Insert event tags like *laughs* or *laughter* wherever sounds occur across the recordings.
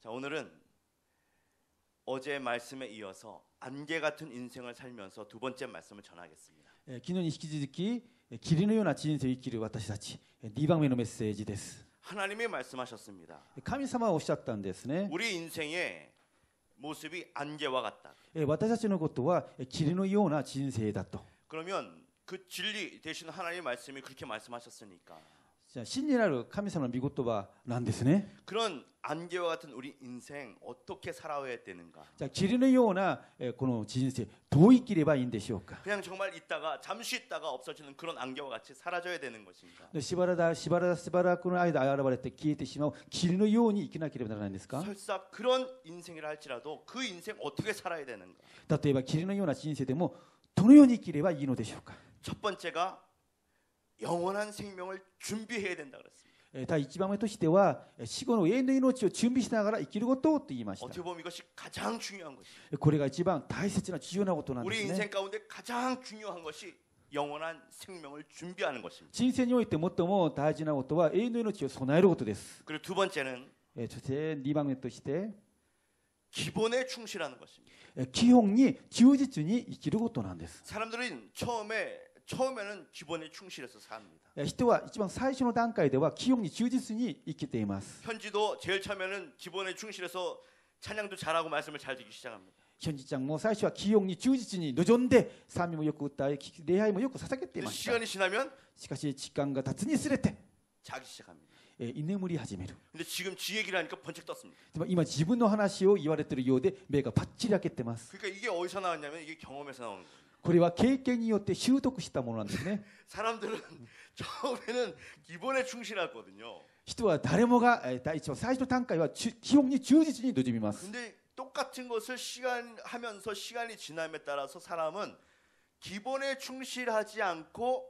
자, 오늘은 어제 말씀에 이어서 안개 같은 인생을 살면서 두 번째 말씀을 전하겠습니다. 昨日に引き続き霧のような人生を生きる私たち2番目のメッセージです 하나님이 말씀하셨습니다. 神様おっしゃったんですね 우리 인생의 모습이 안개와 같다. 私たちのことは霧のような人生だと 그러면 그 진리 대신 하나님의 말씀이 그렇게 말씀하셨으니까 신이라를 카미사는 미고토바 난데스네. 그런 안개와 같은 우리 인생 어떻게 살아야 되는가? 자, 길이는 요나 고노 예, 진세 도이끼리바 인데시오까. 그냥 정말 있다가 잠시 있다가 없어지는 그런 안개와 같이 사라져야 되는 것인가? 시바라다 시바라다 시바라쿠는 아이다 알아버렸대 기에테 시마고 길의 요니 이키나키리바 나란데스까? 설사 그런 인생이라 할지라도 그 인생 어떻게 살아야 되는가? 다때바 길이는 요나 진세 데모 도노요니 이끼리바 이노데시오까. 첫 번째가 영원한 생명을 준비해야 된다 그랬습니다. 第一番目としては死後の永遠の命を準備しながら生きることと言いました。これが一番大切な重要なことなんですね。 우리 인생 가운데 가장 중요한 것이 영원한 생명을 준비하는 것입니다. 人生において最も大事なことは永遠の命を備えることです。 그리고 두 번째는 そして2番目として 기본에 충실하는 것입니다. 기본이 지우지준이生きることなんです。 사람들은 처음에 처음에는 기본에 충실해서 삽니다. えー人は一番最初の段階では基本に忠実に生きています 현지도 제일 처음에는 기본에 충실해서 찬양도 잘하고 말씀을 잘 듣기 시작합니다. ヒョンジちゃんも最初は基本に忠実に望んで賛美もよく歌い礼拝もよく捧げてい 근데 ました 시간이 지나면 しかし時間が経つにつれて、 자기 시작합니다. えー居眠り始める 근데 지금 지 얘기를 하니까 번쩍 떴습니다. でも今自分の話を言われているようで目がパッチリ開けてます 그러니까 이게 어디서 나왔냐면 이게 경험에서 나오는 거예요. これは経験によって習得したものなんですね *laughs* 사람들은 처음에는 기본에 충실하거든요. 人は誰もがえー第一番最初の段階はちゅ基本に忠実に望みます 근데 똑같은 것을 시간 하면서 시간이 지남에 따라서 사람은 기본에 충실하지 않고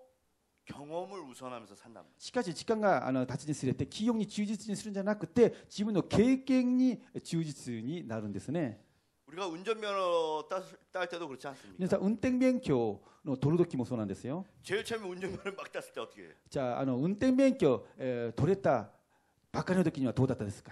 경험을 우선하면서 산단 말이에요. しかし時間があの経つにつれて基本に忠実にするんじゃなくて自分の経験に忠実になるんですね 우리가 운전면허 따, 딸 때도 그렇지 않습니까? 皆さん運転免許の取る時もそうなんですよ 제일 처음에 운전면허를 막 땄을 때 어떻게 해요? じゃああの運転免許、えー取れたばかりの時にはどうだったですか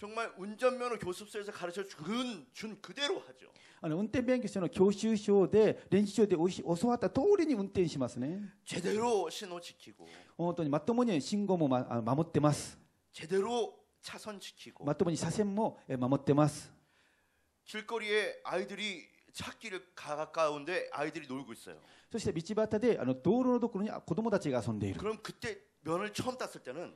정말 운전면허 교습소에서 가르쳐 준, 준 그대로 하죠. あの運転免許証の教習証で練習場でおし教わった通りに運転しますね 제대로 신호 지키고 本当にまともに信号も、ま、あ守ってます 제대로 차선 지키고 まともに車線もえー守ってます 길거리에 아이들이 찾기를 가까운데 아이들이 놀고 있어요. そして道端であの道路のところにあ子供たちが遊んでいる 그럼 그때 면을 처음 땄을 때는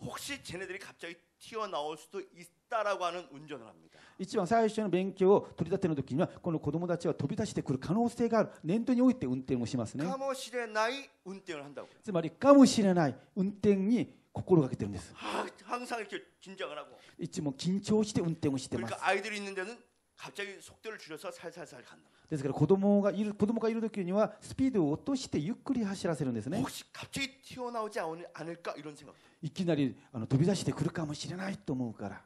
혹시 쟤네들이 갑자기 튀어나올 수도 있다라고 하는 운전을 합니다. 一番最初の勉強を取り立ての時にはこの子供たちは飛び出してくる可能性がある念頭に置いて運転をしますね 카모실의 나이 운転을 한다고요. つまりかもしれない運転に 心がけてるんです 아, 항상 이렇게 긴장을 하고 いつも緊張して運転をしてます 그러니까 아이들이 있는 데는 갑자기 속도를 줄여서 살살살 간다. ですから子供がいる子供がいる時にはスピードを落としてゆっくり走らせるんですね 혹시 갑자기 튀어나오지 않- 않을까 이런 생각. いきなりあの飛び出してくるかもしれないと思うから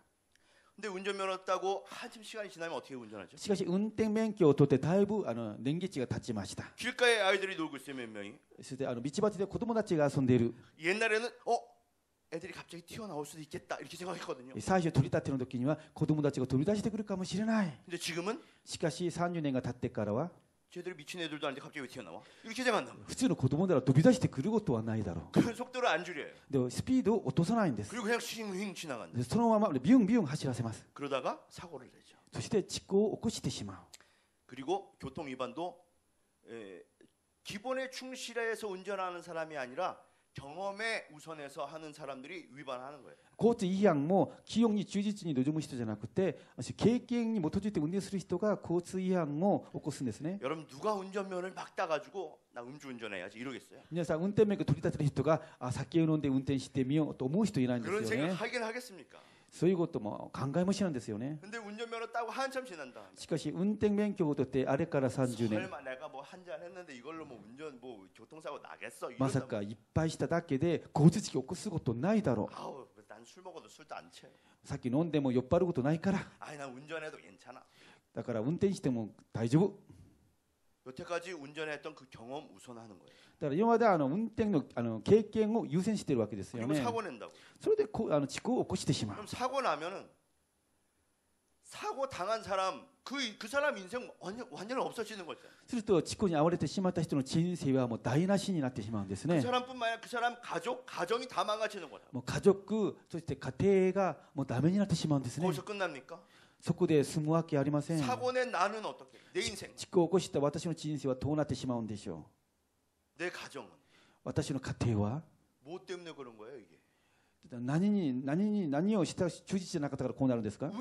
근데 운전면허 따고 한참 시간이 지나면 어떻게 운전하죠? しかし運転免許を取ってだいぶあの年月が経ちました 길가에 아이들이 놀고 있어요 몇 명이. そしてあの道端で子供たちが遊んでいる 옛날에는 어 애들이 갑자기 튀어나올 수도 있겠다 이렇게 생각했거든요. 最初取り立ての時には子供たちが飛び出してくるかもしれない 근데 지금은 しかし30年が経ってからは 쟤들이 미친 애들도 아닌데 갑자기 왜 튀어나와? 이렇게 생각한다. 普通の子供なら飛び出してくることはないだろ 그 속도를 안 줄여요. うでもスピードを落とさないんです 그리고 그냥 휙휙 지나간다. でそのままビュンビュン走らせます 그러다가 사고를 내죠. そして事故を起こしてしまう 그리고 교통 위반도 에, 기본에 충실해서 운전하는 사람이 아니라 경험에 우선해서 하는 사람들이 위반하는 거예요. 그것도 이 양 뭐 기억이 주지진이 노조무 시도잖아. 그때 계획이 못 터질 때 운전 스리시도가 그것도 이 양뭐 오코스네스네. 여러분 누가 운전면을 막 따가지고 나 음주 운전해야지 이러겠어요. 그냥 운 때문에 그 둘이 다 들리시도가 아 사기운운데 운전시 때미요 또 무시도 이나는 거예요. 그런 생각 하긴 하겠습니까? そういうことも考えもしないんですよね。しかし、運転免許を取ってあれから30年。まさか、いっぱいしただけで、交通事故を起こすことないだろう。さっき飲んでも酔っ払うことないから。だから、運転しても大丈夫。 여태까지 운전했던 그 경험 우선하는 거예요. だから今まではあの運転のあの経験を優先しているわけですよ 그리고 ね 사고 낸다고. それでこうあの事故を起こしてしまう 그럼 사고 나면은 사고 당한 사람 그 그 사람 인생 완전 완전 없어지는 거죠. すると事故に遭われてしまった人の人生はもう台無しになってしまうんです 그 ね。 사람뿐만 아니라 그 사람 가족 가정이 다 망가지는 거다. もう家族そして家庭がもうダメになってしまうんですね。 거기서 끝납니까? そこで済むわけありません。事故を起こした私の人生はどうなってしまうんでしょう。私の家庭は？何に何に何をした忠実じゃなかったからこうなるんですか？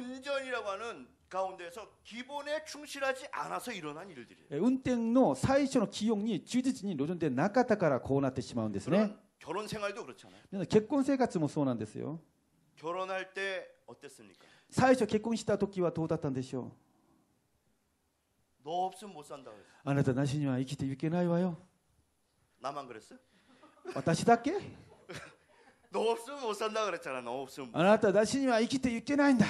運転の最初の記憶に忠実に路順でなかったからこうなってしまうんですね。結婚生活もそうなんですよ。最初結婚した時はどうだったんでしょう？あなたなしには生きていけないわよ。*laughs* 私だけ？*laughs* あなたなしには生きていけないんだ。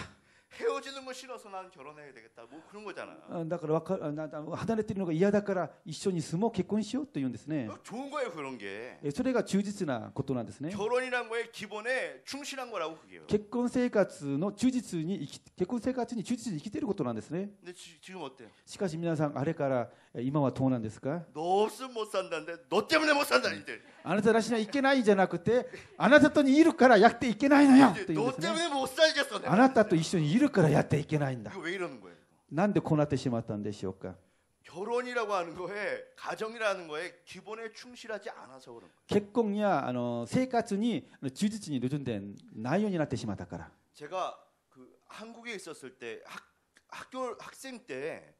헤어지는 거 싫어서 난 결혼해야 되겠다. 뭐 그런 거잖아. あだからわかあなた離れているのが嫌だから一緒に住もう結婚しようと言うんですね。 좋은 거예요 그런 게. えそれが忠実なことなんですね。 결혼이란 거에 기본에 충실한 거라고 그게요. 結婚生活の忠実に生き結婚生活に忠実に生きていることなんですね。 근데 지, 지금 어때요? しかし皆さんあれからえ 今はどうなんですか 너 없으면 못 산다는데 너 때문에 못 산다 이제. あなたなしにはいけないじゃなくてあなたとにいるからやっていけないのよ 이제 というん 너 ですね。 때문에 못 살겠어. あ 내가. なたと一緒にいるからやっていけないんだ 이거 。 왜 이러는 거예요? なんでこうなってしまったんでしょうか 결혼이라고 하는 거에 가정이라는 거에 기본에 충실하지 않아서 그런 거예요. 結婚やあの生活にあの忠実に臨んでないようになってしまったから。 제가 그 한국에 있었을 때 학, 학교 학생 때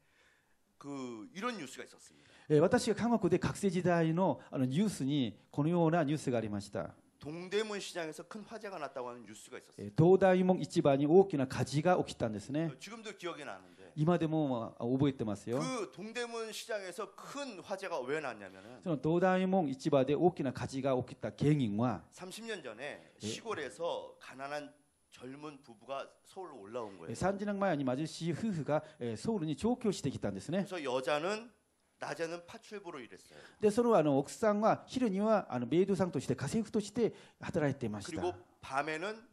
그 이런 뉴스가 있었습니 다. 예, 私が한국의 각세 시대의 뉴스にこのような뉴스가ありました.동대문 시장에서 큰 화재가 났다고 하는 뉴스가 있었어 요. 도다이몽 이치반이大きな가지가起きたんですね.지금도 기억이 나는 데. 今でも覚えてますよ.그 동대문 시장에서 큰 화재가 왜 났냐면은 도다이몽 이치바에大きな가지가起きた原因は30년 전에 시골에서 가난한 젊은 부부가 서울로 올라온 えー 거예요. 30年前に貧しい夫婦がえーソウルに上京してきたんですね。 그래서 여자는 낮에는 파출부로 일했어요. で、そのあの奥さんは昼にはあのメイドさんとして家政婦として働いていました。 그리고 밤에는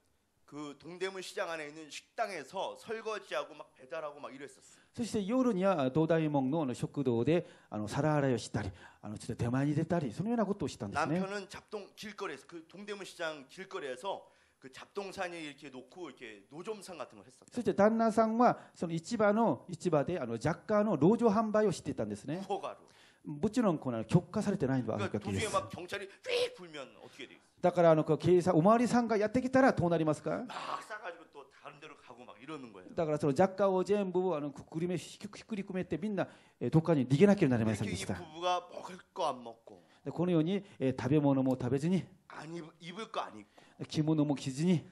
그 동대문 시장 안에 있는 식당에서 설거지하고 막 배달하고 막 이랬었어요. そして夜には東大門のあの食堂であの皿洗いをしたり、あのちょっと手前に出たり、そのようなことをしたんですね。 남편은 잡동 길거리에서 그 동대문 시장 길거리에서 그 잡동사니 이렇게 놓고 이렇게 노점상 같은 걸 했었어요. そして旦那さんはその市場の市場であの雑貨の籠城販売をしていたんですね。 부허가로. もちろんこの許可されてないわ 그러니까 けで 도중에 す。 막 경찰이 휙 불면 어떻게 돼요? だからあのこう警察おまわりさんがやってきたらどうなりますか 막 싸가지고 또 다른 데로 가고 막 이러는 거예요. だからその雑貨を全部あのくくりめひっくりめてみんなえーどっかに逃げなければなりません 이렇게 で 이 した。 부부가 먹을 거 안 먹고 でこのように、えー食べ物も食べずに 안 입, 입을 거 안 입고 着物も着ずに。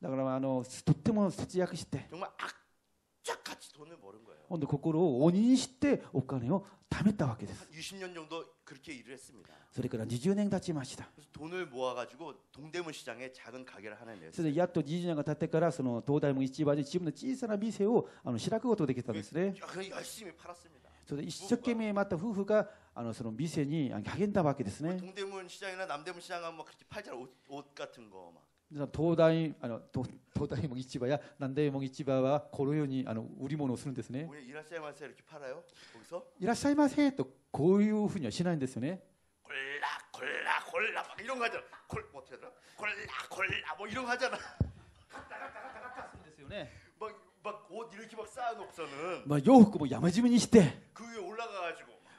だからあのとっても節約して。本当心を鬼にしてお金を貯めたわけです。それから20年経ちました。それでやっと20年が経ってからその東大門市場で自分の小さな店をあの開くことができたんですね。それで一生懸命また夫婦が あのその店に励んだわけですね 동대문 시장이나 남대문 시장 가면 막 그렇게 팔잖아 옷, 옷 같은 거 막. 東大あの東東大門市場や南大門市場はこのようにあの売り物をするんですね 우리 일하시면서 이렇게 팔아요? 거기서 いらっしゃいませとこういうふうにはしないんですよね 골라 골라 골라 막 이런 거 하잖아. 골 어떻게 하더라? 골라 골라 뭐 이런 거 하잖아. ですよね 막 막 옷 이렇게 막 쌓아놓고서는 まあ、洋服も山積みにして 그 위에 올라가가지고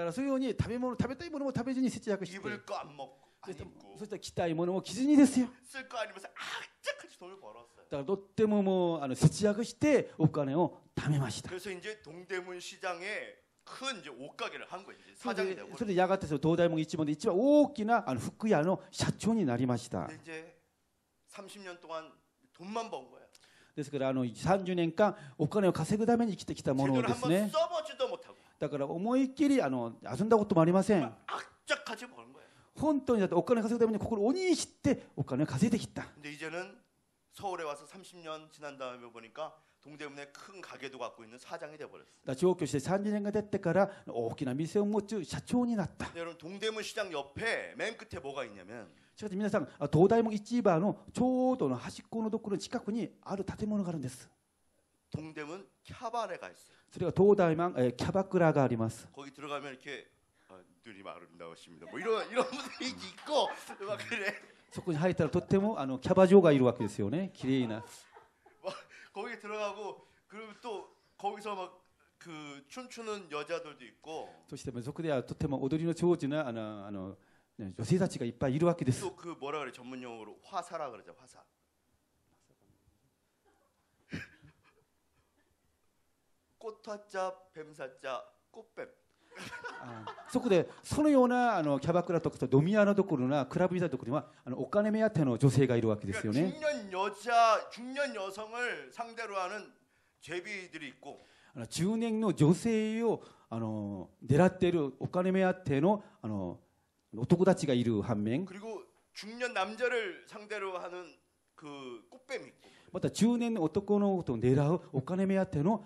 からそういうように食べ物食べたいものも食べずに節約して。そしたら着たいものも着ずにですよ。だからとってももうあの節約してお金を貯めました。それでやがてその東大門一門で一番大きなあの服屋の社長になりました。ですからあの30年間お金を稼ぐために生きてきたものをですね。だから思いっきりあの遊んだこともありません 악착같이 버는 거예요. 本当にだってお金稼ぐためにここを鬼にしてお金を稼いできた 근데 이제는 서울에 와서 30년 지난 다음에 보니까 동대문에 큰 가게도 갖고 있는 사장이 돼버렸어요. だから上京して30年が経ってから大きな店を持つ社長になった 근데 여러분 동대문 시장 옆에 맨 끝에 뭐가 있냐면 しかし皆さんあ東大門市場のちょうどの端っこのところの近くにある建物があるんです 동대문 캬바레가 있어요. それが東大門、えーキャバクラがあります 거기 들어가면 이렇게 아, 눈이 아름다우십니다. 뭐 이런 이런 분들이 있고 막 그래. そこに入ったらとってもあのキャバ嬢がいるわけですよね綺麗な 거기 들어가고 그리고 또 거기서 막 그 춤추는 여자들도 있고 そしてそこではとても踊りの上手なあのあのね女性たちがいっぱいいるわけです 또 그 뭐라 그래 전문 용어로 화사라 그러죠 화사. 꽃화자 뱀사자 꽃뱀 あそこでそのようなあのキャバクラとかと飲み屋のところなクラブみたいなところにはあのお金目当ての女性がいるわけですよ 그러니까 ね 중년 여자 중년 여성을 상대로 하는 제비들이 있고 あの中年の女性をあの狙っているお金目当てのあの男たちがいる反面 그리고 중년 남자를 상대로 하는 그 꽃뱀이 있고 また中年の男のことを狙うお金目当ての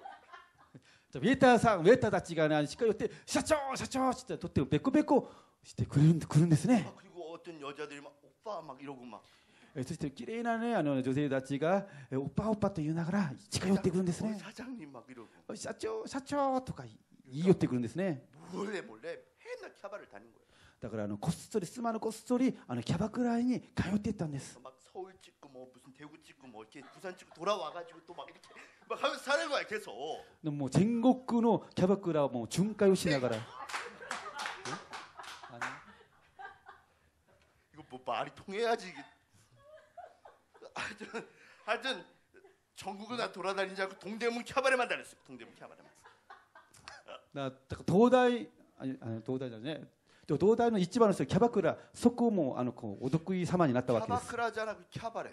ウェイターさんウェイターたちが、ね、しっかり寄って「社長社長!」ってとってもべこべこしてくるんくるんですね。そして綺麗なねあの女性たちがおっぱおっぱと言いながら近寄ってくるんですね。社長社長とか言い寄ってくるんですね。だからあのこっそり妻のこっそりあのキャバクラに通っていったんです。 뭐 무슨 대구 찍고 뭐 이렇게 부산 찍고 돌아와가지고 또 막 이렇게 *laughs* 막 하면서 사는 거야 계속. でももう全国のキャバクラをもう巡回をしながら 이거 뭐 말이 통해야지. 이게. 하여튼 하여튼 전국을 다 돌아다니자고 동대문 캬바레만 다녔어요. 동대문 캬바레만. だだから東大ああの東大じゃねでも東大の一番の人キャバクラそこもあのこうお得意様になったわけです 캬바크라잖아 그 캬바레. 이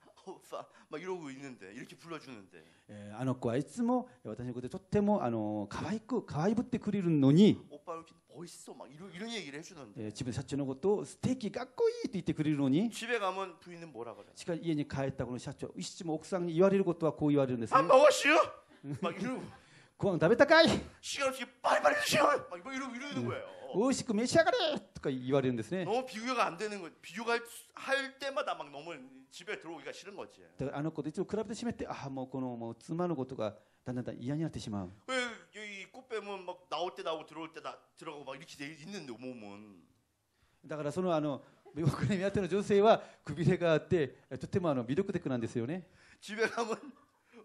막 이러고 있는데 이렇게 불러주는데 えーあの子はいつも私のことでとってもあの可愛く可愛ぶってくれるのに、 오빠 이렇게 멋있어 막 이런 이런 얘기를 え 해주는데 ー自分の社長のことを素敵かっこいいって言ってくれるのに 집에 가면 부인은 뭐라 그래? しかし家に帰ったこの社長いつも奥さんに言われることはこう言われるんですね 안 먹었슈? 막 이러고 ご飯食べたかい 시간 없이 빨리빨리 드셔 막 이러고 이러는 거예요. 美味しく召し上がれとか言われるんですね 너무 비교가 안 되는 거 비교가 할 때마다 막 너무 집에 들어오기가 싫은 거지. だからあの子といつも比べてしまってああもうこのもう妻のことがだんだんだん嫌になってしまう 왜이 꽃뱀은 막 나올 때 나오고 들어올 때 나, 들어가고 막 이렇게 돼 있는데 몸은 だからそのあの僕ね目当ての女性はくびれがあってえとてもあの魅力的なんですよね 집에 가면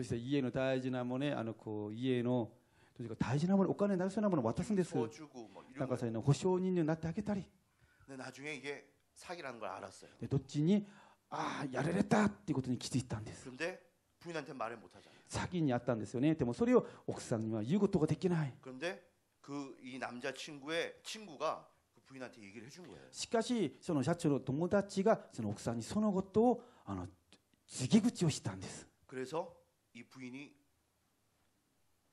そして家の大事なもの、ね、あのこう家のとにかく大事なもの、お金になりそうなものを渡すんです。なんかその保証人になってあげたり。で、どっちに、ああ、やられたっていうことに気づいたんです。詐欺にあったんですよね。でもそれを奥さんには言うことができない。しかし、その社長の友達がその奥さんにそのことをあの告げ口をしたんです。 이 부인이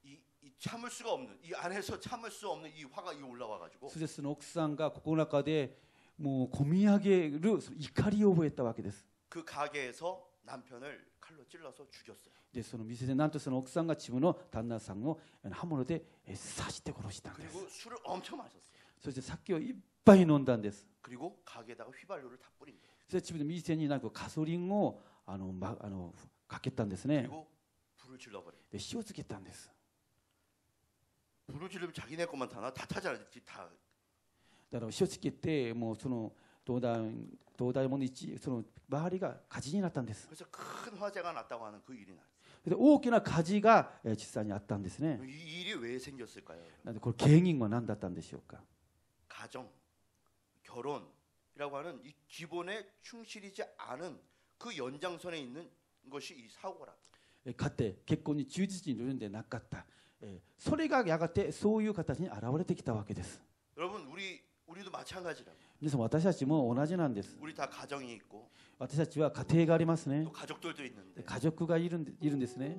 이, 이 참을 수가 없는 이 안에서 참을 수 없는 이 화가 이 올라와 가지고 そしてその奥さんがここの中でもう込み上げるその怒りを覚えたわけです 그 가게에서 남편을 칼로 찔러서 죽였어요. でその店でなんとその奥さんが自分の旦那さんをあの刃物でえ刺して殺したんです 그리고 술을 엄청 마셨어요. そして酒をいっぱい飲んだんです 그리고 가게에다가 휘발유를 다 뿌린 거예요. そして自分の店になんかガソリンをあの、ま、あのかけたんですね 그리고 불을 질러버려요. で火をつけたんです 불을 지르면 자기네 것만 타나 다 타잖아요. 다 だから火をつけてもうその東大東大門の一その周りが火事になったんです 그래서 큰 화재가 났다고 하는 그 일이 나요. で大きな火事がえー実際にあったんですね 이 일이 왜 생겼을까요? なんでこれ原因は何だったんでしょうか 가정, 결혼이라고 하는 이 기본에 충실이지 않은 그 연장선에 있는 것이 이 사고라. えー家庭結婚に忠実に乗るんでなかったえーそれがやがてそういう形に現れてきたわけです 여러분 우리 우리도 마찬가지라고. 皆さん私たちも同じなんです 우리 다 가정이 있고 私たちは家庭がありますね 또 가족들도 있는데 家族がいるんでいるんですね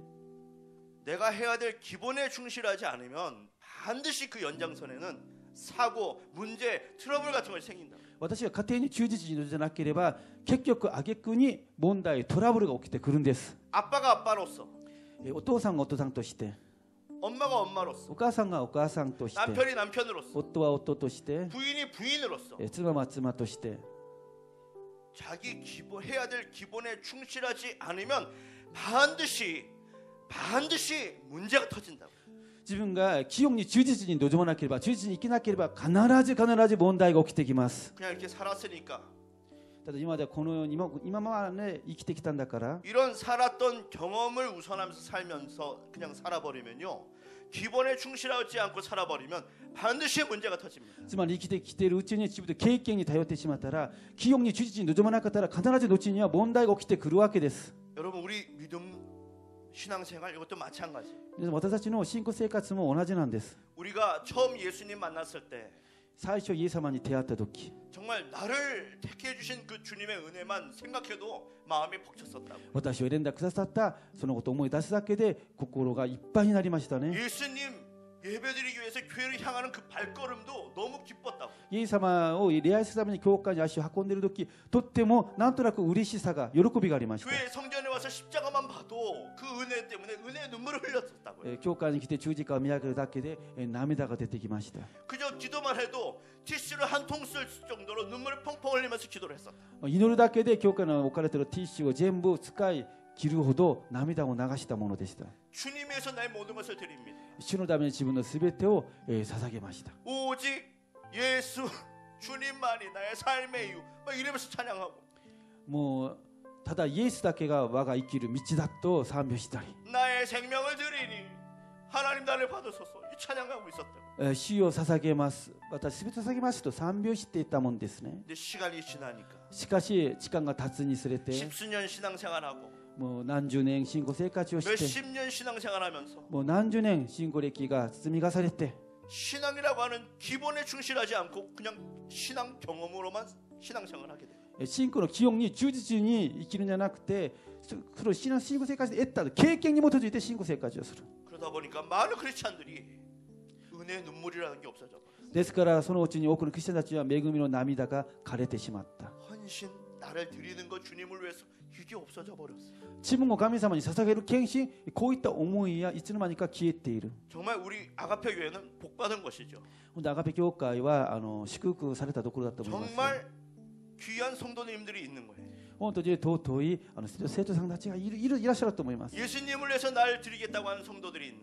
내가 해야 될 기본에 충실하지 않으면 반드시 그 연장선에는 사고, 문제, 트러블 같은 것이 생긴다. 私が家庭に忠実に乗るじゃなければ結局挙句に問題トラブルが起きてくるんです 아빠가 아빠로서, えーお父さんがお父さんとして 엄마가 엄마로서, お母さんがお母さんとして 남편이 남편으로서, 夫は夫として 부인이 부인으로서 えー妻は妻として 자기 기본 해야 될 기본에 충실하지 않으면 반드시 반드시 문제가 터진다고. 自分が記憶に忠実に臨まなければ忠実に生きなければ必ず必ず問題が起きてきます 그냥 이렇게 살았으니까 ただ今までこのように今今まで生きてきたんだから 이런 살았던 경험을 우선하면서 살면서 그냥 살아버리면요. 기본에 충실하지 않고 살아버리면 반드시 문제가 터집니다. つまり生きてきているうちに自分で経験に頼ってしまったら記憶に忠実に臨まなかったら必ず後には問題が起きてくるわけです 여러분 우리 믿음 신앙생활 이것도 마찬가지. 皆さん私たちの信仰生活も同じなんです 우리가 처음 예수님 만났을 때 最初イエス様に出会った時 정말 나를 택해 주신 그 주님의 은혜만 생각해도 마음이 벅찼었다고. 私を選んでくださったそのことを思い出すだけで心がいっぱいになりましたね 예수님 예배드리기 위해서 교회를 향하는 그 발걸음도 너무 기뻤다고. イエス様を礼拝するために教会に足を運んでいる時とってもなんとなく嬉しさが喜びがありました 교회 성전에 와서 십자가만 봐도 그 은혜 때문에 은혜의 눈물을 흘렸었다고요. えー教会に来て十字架を見上げるだけでえー涙が出てきました 그저 기도만 해도 티슈를 한 통 쓸 정도로 눈물을 펑펑 흘리면서 기도를 했었다. 祈るだけで教会の置かれているティッシュを全部使い 切るほど涙を流したものでした 주님 위해서 나의 모든 것을 드립니다. 主のために自分の全てを、えー捧げました 오직 예수 주님만이 나의 삶의 이유. 막 이러면서 찬양하고 もうただイエスだけが我が生きる道だと賛美したり 나의 생명을 드리니 하나님 나를 받으소서 이 찬양하고 있었다. えー主を捧げます私全て捧げますと賛美をしていたもんですね 근데 시간이 지나니까 しかし時間が経つにつれて 십수년 신앙생활하고 もう何十年信仰生活をして 몇십 년 신앙생활하면서 もう何十年信仰歴が積み重ねて 신앙이라고 하는 기본에 충실하지 않고 그냥 신앙 경험으로만 신앙생활을 하게 돼요. え信仰の基本に忠実に生きるんじゃなくてそそれを信仰生活で得た経験に基づいて信仰生活をする 그러다 보니까 많은 크리스찬들이 은혜의 눈물이라는 게 없어져 버렸어요. ですからそのうちに多くのクリスチャンたちは恵みの涙が枯れてしまった 헌신 나를 드리는 것 주님을 위해서 이게 없어져 버렸어요. 自分を神様に捧げる献身こういった思いやいつの間にか消えている 정말 우리 아가페 교회는 복 받은 것이죠. 本当アガペ教会はあの祝福されたところだと思います 정말 귀한 성도님들이 있는 거예요. 本当に尊いあの生徒さんたちがいるいるいらっしゃると思います 예수님을 위해서 날 드리겠다고 하는 성도들이 있는.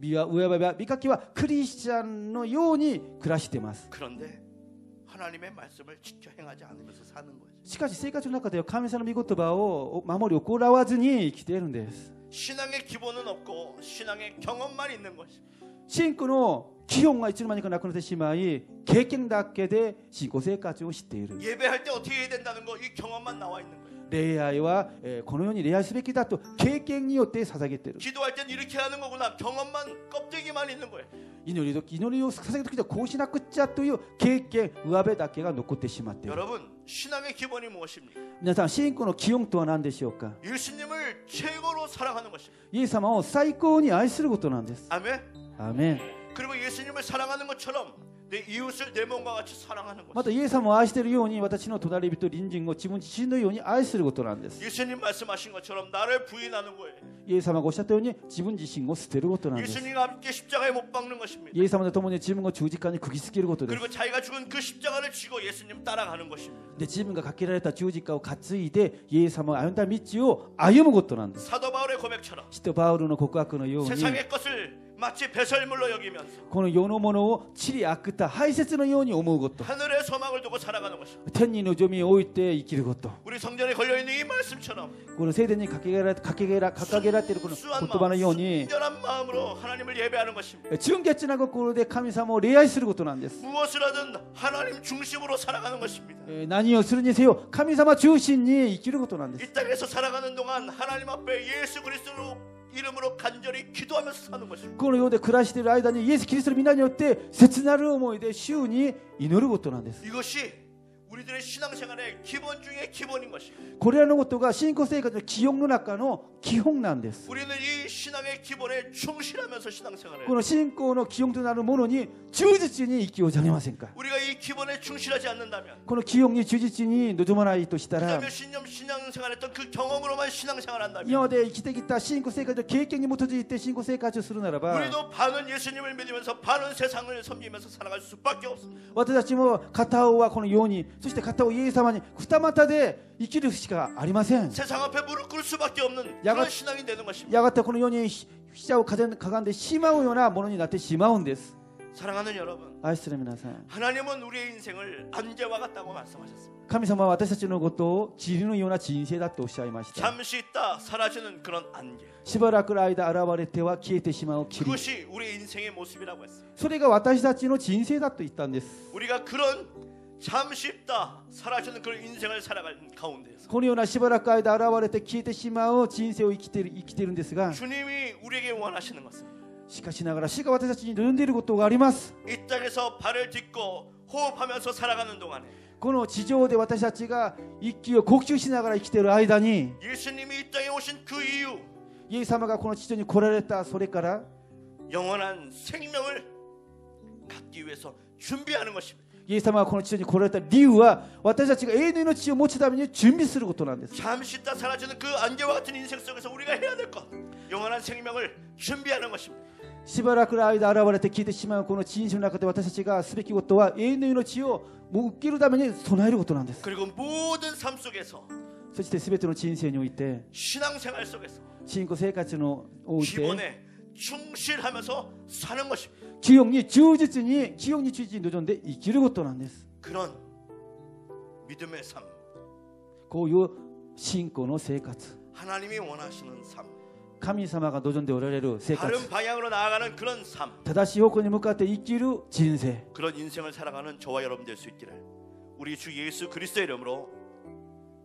ビワ上バキはクリスチャンのように暮らしてます。しかし生活の中では神様の御言葉を守り行わずに生きているんです。信仰の基本がいつの間にかなくなってしまい、経験だけで信仰生活をしている。 예배할 때 어떻게 해야 된다는 거 이 경험만 나와 있는 거예요. 礼拝は、えーこのように礼拝すべきだと経験によって捧げている 기도할 땐 이렇게 하는 거구나. 경험만 껍데기만 있는 거예요. 祈り時祈りを捧げる時はこうしなくっちゃという経験上辺だけが残ってしまっている 여러분 신앙의 기본이 무엇입니까? 皆さん信仰の基本とは何でしょうか 예수님을 최고로 사랑하는 것입니다. イエス様を最高に愛することなんです 아멘. アーメン 그리고 예수님을 사랑하는 것처럼 내 이웃을 내 몸과 같이 사랑하는 것. またイエス様を愛しているように私の隣人隣人を自分自身のように愛することなんです 예수님 말씀하신 것처럼 나를 부인하는 거예요. イエス様がおっしゃったように自分自身を捨てることなんです 예수님과 함께 십자가에 못 박는 것입니다. イエス様と共に自分を十字架に釘付けることです 그리고 자기가 죽은 그 십자가를 쥐고 예수님 따라가는 것입니다. で自分がかけられた十字架を担いでイエス様が歩んだ道を歩むことなんです 사도 바울의 고백처럼 使徒パウロの告白のように 세상의 것을 마치 배설물로 여기면서 この世のものを地理悪た排泄のように思うこと 하늘의 소망을 두고 살아가는 것입니다. 天に望みを置いて生きること 우리 성전에 걸려 있는 이 말씀처럼 この聖殿に掲げられ掲げら掲げられているこの 순수한 言葉の 마음, ように 순전한 마음으로 하나님을 예배하는 것입니다. 純潔な心で神様を礼拝することなんです、 무엇을 하든 하나님 중심으로 살아가는 것입니다. えー何をするにせよ神様中心に生きることなんです 이 땅에서 살아가는 동안 하나님 앞에 예수 그리스도 이름으로 この世で暮らしている間にイエス・キリストの皆によって切なる思いで主に祈ることなんです。 우리들의 신앙생활의 기본 중의 기본인 것입니다. これらのことが信仰生活の基本の中の基本なんです 우리는 이 신앙의 기본에 충실하면서 신앙생활을 この信仰の基本となるものに忠実に生きようじゃありませんか 우리가 이 기본에 충실하지 않는다면 この基本に忠実に望まないとしたら 그다음에 신념 신앙생활했던 그 경험으로만 신앙생활한다면 今まで生きてきた信仰生活の経験に基づいて信仰生活をするならば 우리도 반은 예수님을 믿으면서 반은 세상을 섬기면서 살아갈 수밖에 없습니다. 私たちも片方はこのようにそ して方をイエス様に二股で生きるしかありません。やがてこの世に飛車をかがんでしまうようなものになってしまうんです。愛する皆さん。神様は私たちのことを塵のような人生だとおっしゃいました。しばらくの間現れては消えてしまう霧それが私たちの人生だと言ったんです。 우리가 그런 잠시 있다 사라지는 그런 인생을 살아가는 가운데에서 このようなしばらく間現れて消えてしまう人生を生きている生きているんですが 주님이 우리에게 원하시는 것은 しかしながら死が私たちに望んでいることがあります 이 땅에서 발을 딛고 호흡하면서 살아가는 동안에 この地上で私たちが息を呼吸しながら生きている間に 예수님이 이 땅에 오신 그 이유 イエス様がこの地上に来られたそれから 영원한 생명을 갖기 위해서 준비하는 것입니다. イエス様がこの地上に来られた理由は私たちが永遠の命を持つために準備することなんです。しばらくの間現れて消えてしまうこの人生の中で私たちがすべきことは永遠の命を受けるために備えることなんです。そしてすべての人生において信仰生活のおいて 충실하면서 사는 것입니다. 기억이 지워졌으니 기억이 지지 늦었는데 이기를 것도 안 됐어. 그런 믿음의 삶. 고유 신권의 생활. 하나님이 원하시는 삶. 하나님사마가 노전데 오라레루 생활. 다른 방향으로 나아가는 그런 삶. 다시 요건이 못가때 이기를 인생. 그런 인생을 살아가는 저와 여러분 될 수 있기를 우리 주 예수 그리스도의 이름으로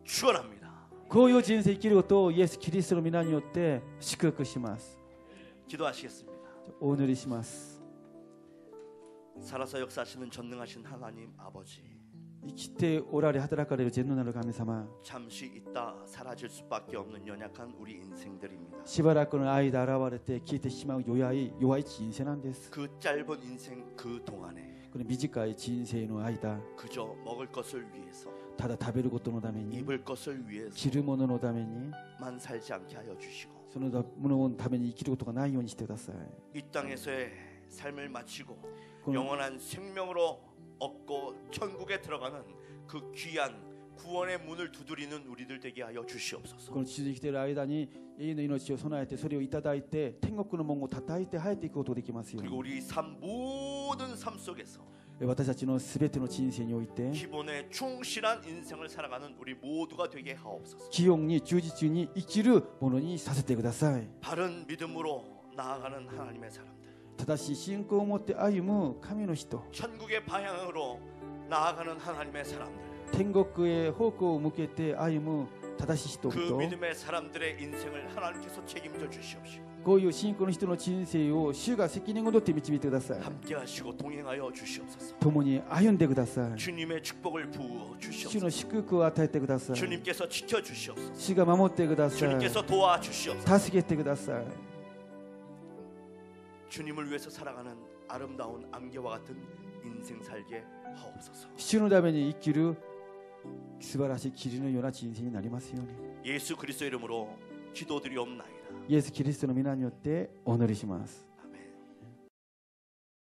축원합니다. 고유 인생 이기를 또 예수 그리스도로 미나니 요때 시끄럽게 시마스. 기도하시겠습니다. 오늘이 시마스. 살아서 역사하시는 전능하신 하나님 아버지. 이 기태 오라리 하드라카레로 제노나를 감사마 잠시 있다 사라질 수밖에 없는 연약한 우리 인생들입니다. 시바라코는 아이 다라와레테 기태 희망 요야이 요아이치 인생한데스. 그 짧은 인생 그 동안에 그는 미지카의 인생의 아이다. 그저 먹을 것을 위해서 다다 다베르 고토노다메니 입을 것을 위해서 지르모노노다메니만 살지 않게 하여 주시고 そのもののために生きることがないようにしてください 이 땅에서의 삶을 마치고 この 영원한 생명으로 얻고 천국에 들어가는 그 귀한 구원의 문을 두드리는 우리들 되게 하여 주시옵소서. この地上に生きている間に永遠の命を備えてそれをいただいて天国の門を叩いて入っていくことができますよう 그리고 に 우리 삶 모든 삶 속에서 私たちのすべての人生において 기본에 충실한 인생을 살아가는 우리 모두가 되게 하옵소서. 基本に忠実に生きるものにさせてください 바른 믿음으로 나아가는 하나님의 사람들. 正しい信仰を持って歩む神の人 천국의 방향으로 나아가는 하나님의 사람들. 天国へ方向を向けて歩む正しい人 그 々 믿음의 사람들의 인생을 하나님께서 책임져 주시옵시고 こういう信仰の人の人生を主が責任を取って導いてください 함께 하시고 동행하여 주시옵소서. 共に歩んでください 주님의 축복을 부어 主 주시옵소서. の祝福を与えてください 주님께서 지켜 주시옵소서. 主が守ってください 주님께서 도와 주시옵소서. 助けてください 주님을 위해서 살아가는 아름다운 안개와 같은 인생 살게 하옵소서. 主のために生きる素晴らしい霧のような人生になりますように 예수 그리스도 이름으로 기도드리옵나이다. イエス・キリストの皆によってお祈りします